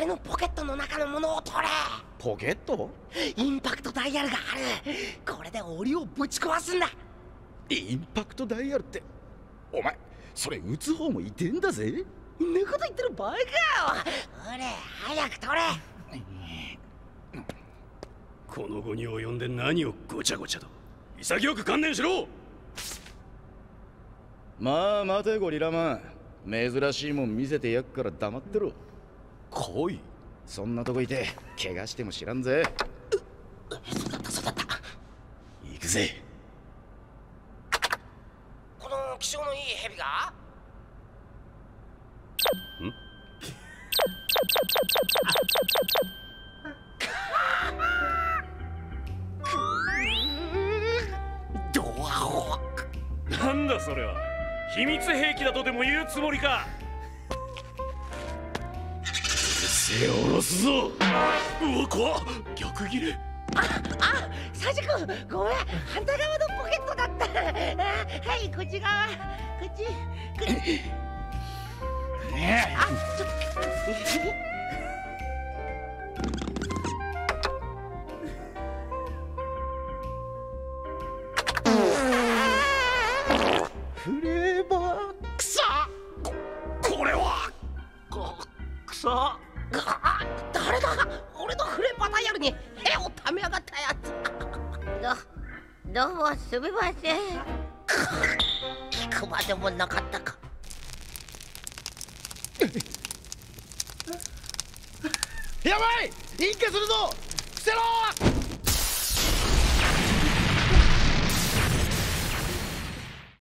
俺のポケットの中のものを取れ。ポケット？インパクトダイヤルがある。これで檻をぶち壊すんだ。インパクトダイヤルってお前それ撃つ方もいてんだぜ。んなこと言ってる場合かよ。俺早く取れ。この後に及んで何をごちゃごちゃと。潔く観念しろ。まあ待てゴリラマン。珍しいもん見せてやっから黙ってろ来いそんなとこいて怪我しても知らんぜ。そうだったそうだった行くぜこの気性のいい蛇がドアをなんだそれは秘密兵器だとでも言うつもりかせえ下ろすぞ。うわ怖っ。逆切れ。あサジ君ごめん。反対側のポケットだった。あはいこっち側こっちこっちあちょっと。フレーバー。くさ。ここれは。こ草あ誰だ俺のフレパダイヤルに屁をためやがったやつ。どどうもすみません聞くまでもなかったかやばい引火するぞ伏せろ